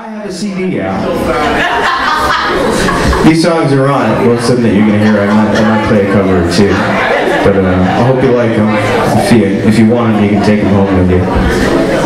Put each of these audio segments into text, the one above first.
I have a CD out. These songs are on. Most of them that you're gonna hear, I might, I might play a cover or two. But uh, I hope you like them. If you if you want them, you can take them home with you.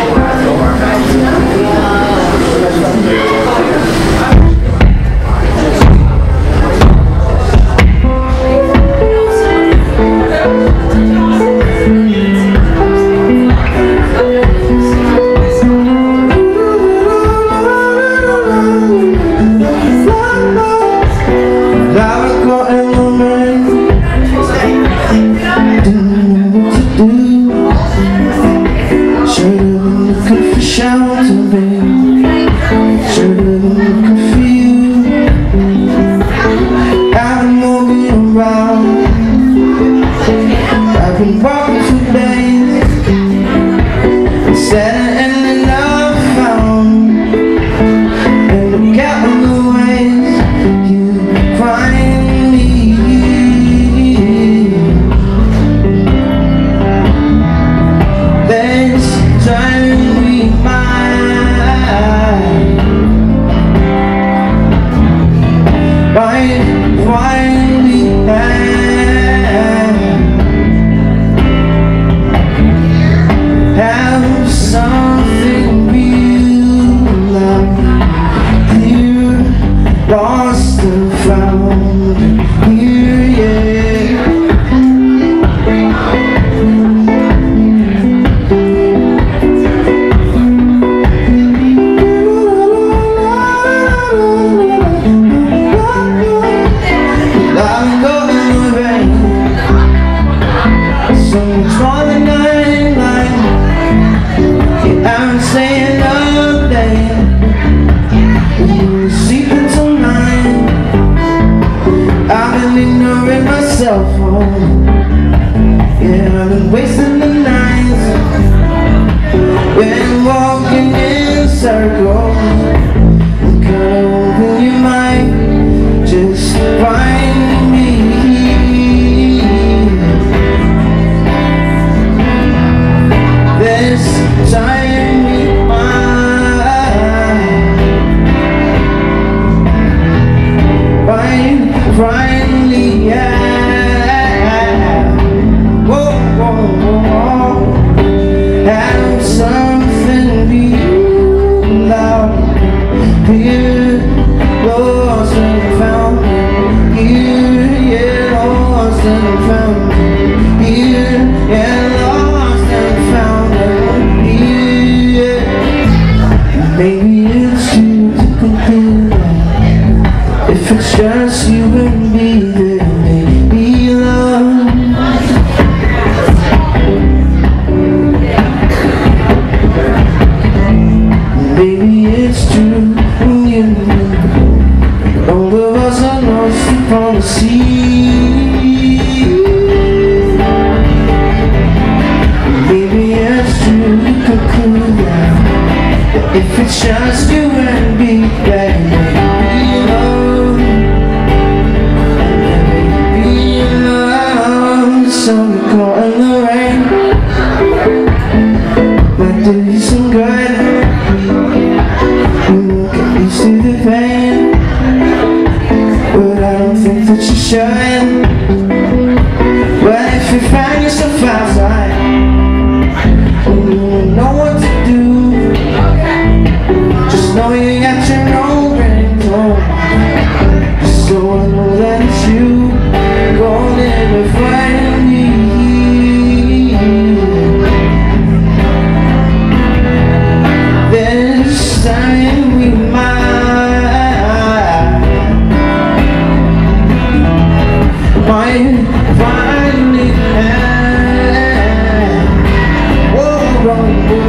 Clear Yeah, I've been wasting the nights walking in circles Lost and found. Here, yeah, lost and found. Here, yeah, lost and found. Here, yeah. Maybe it's you to conclude if it's just you and me, then maybe Think that you should But if you find yourself outside And you Oh.